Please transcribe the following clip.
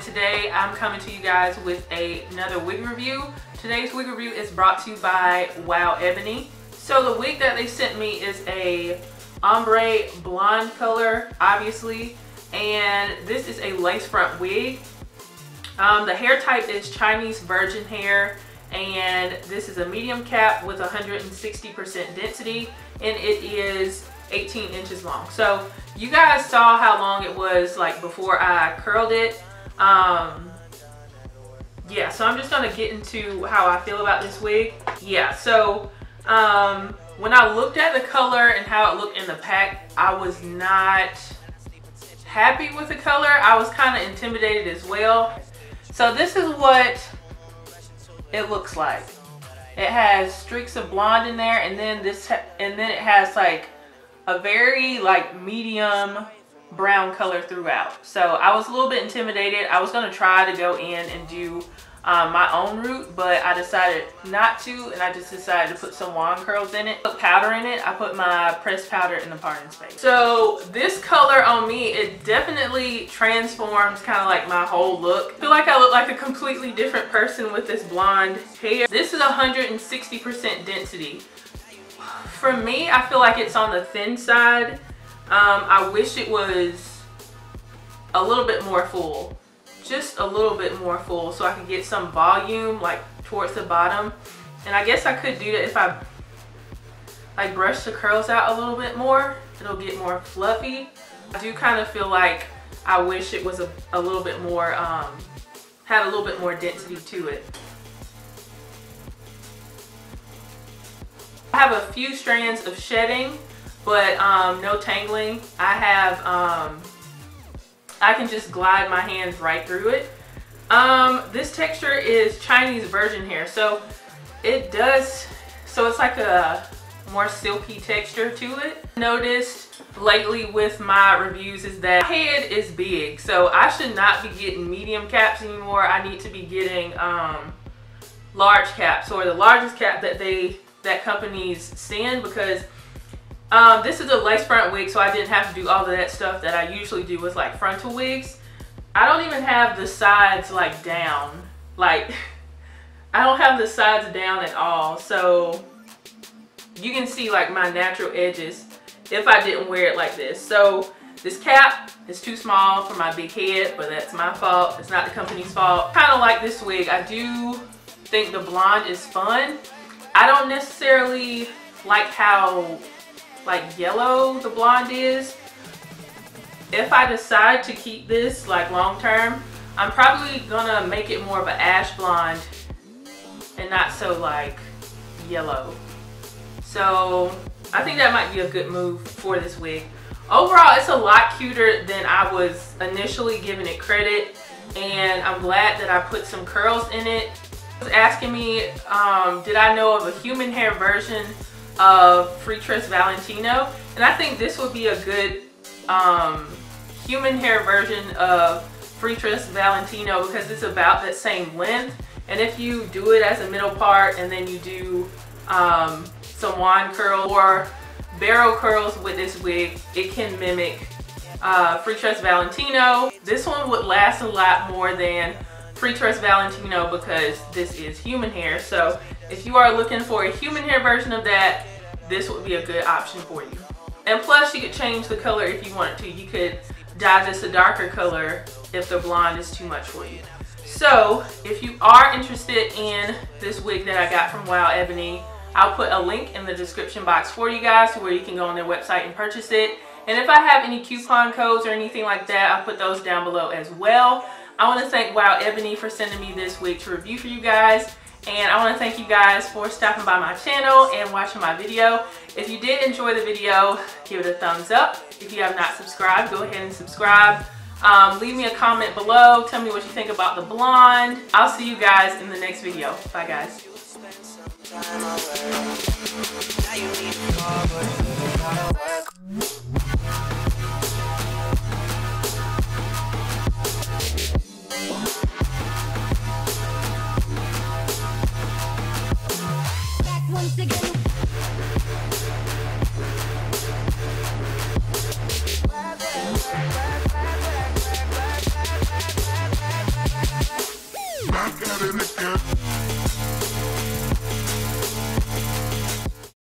Today I'm coming to you guys with a, another wig review. Today's wig review is brought to you by Wow Ebony. So the wig that they sent me is a ombre blonde color, obviously, and this is a lace front wig. Um, the hair type is Chinese virgin hair and this is a medium cap with 160% density and it is 18 inches long. So you guys saw how long it was like before I curled it. Um, yeah, so I'm just gonna get into how I feel about this wig. Yeah, so um, when I looked at the color and how it looked in the pack, I was not happy with the color. I was kind of intimidated as well. So this is what it looks like. It has streaks of blonde in there and then this and then it has like a very like medium brown color throughout. So I was a little bit intimidated. I was gonna try to go in and do um, my own root, but I decided not to, and I just decided to put some wand curls in it. Put powder in it. I put my pressed powder in the parting space. So this color on me, it definitely transforms kind of like my whole look. I feel like I look like a completely different person with this blonde hair. This is 160% density. For me, I feel like it's on the thin side. Um, I wish it was a little bit more full just a little bit more full so I could get some volume like towards the bottom. And I guess I could do that if I like brush the curls out a little bit more. It'll get more fluffy. I do kind of feel like I wish it was a, a little bit more um, had a little bit more density to it. I have a few strands of shedding but um, no tangling I have um, I can just glide my hands right through it. Um, this texture is Chinese virgin hair. So it does, so it's like a more silky texture to it. Noticed lately with my reviews is that my head is big. So I should not be getting medium caps anymore. I need to be getting um, large caps or the largest cap that they, that companies send because um, this is a lace front wig, so I didn't have to do all of that stuff that I usually do with like frontal wigs. I don't even have the sides like down. Like, I don't have the sides down at all. So, you can see like my natural edges if I didn't wear it like this. So, this cap is too small for my big head, but that's my fault. It's not the company's fault. Kind of like this wig. I do think the blonde is fun. I don't necessarily like how like yellow the blonde is if I decide to keep this like long term I'm probably gonna make it more of an ash blonde and not so like yellow. So I think that might be a good move for this wig. Overall, it's a lot cuter than I was initially giving it credit. And I'm glad that I put some curls in it. Was asking me, um, did I know of a human hair version of Freetress Valentino? And I think this would be a good um, human hair version of Freetress Valentino because it's about that same length. And if you do it as a middle part and then you do um, some wand curl or barrel curls with this wig, it can mimic uh, Freetress Valentino. This one would last a lot more than Freetress Valentino because this is human hair. So if you are looking for a human hair version of that, this would be a good option for you. And plus you could change the color if you wanted to. You could dye this a darker color if the blonde is too much for you. So if you are interested in this wig that I got from Wow Ebony, I'll put a link in the description box for you guys to where you can go on their website and purchase it. And if I have any coupon codes or anything like that, I'll put those down below as well. I want to thank Wow Ebony for sending me this wig to review for you guys. And I want to thank you guys for stopping by my channel and watching my video. If you did enjoy the video, give it a thumbs up. If you have not subscribed, go ahead and subscribe. Um, leave me a comment below. Tell me what you think about the blonde. I'll see you guys in the next video. Bye guys. Once